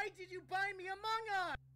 Why did you buy me Among Us?